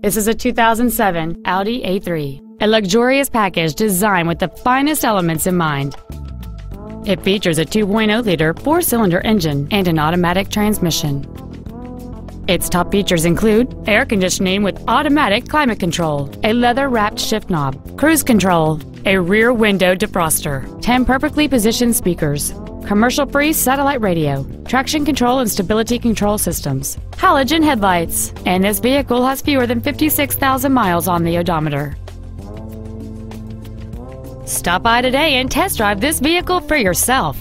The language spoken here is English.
This is a 2007 Audi A3, a luxurious package designed with the finest elements in mind. It features a 2.0-liter four-cylinder engine and an automatic transmission. Its top features include air conditioning with automatic climate control, a leather-wrapped shift knob, cruise control, a rear window defroster, 10 perfectly positioned speakers, commercial-free satellite radio, traction control and stability control systems, halogen headlights, and this vehicle has fewer than 56,000 miles on the odometer. Stop by today and test drive this vehicle for yourself.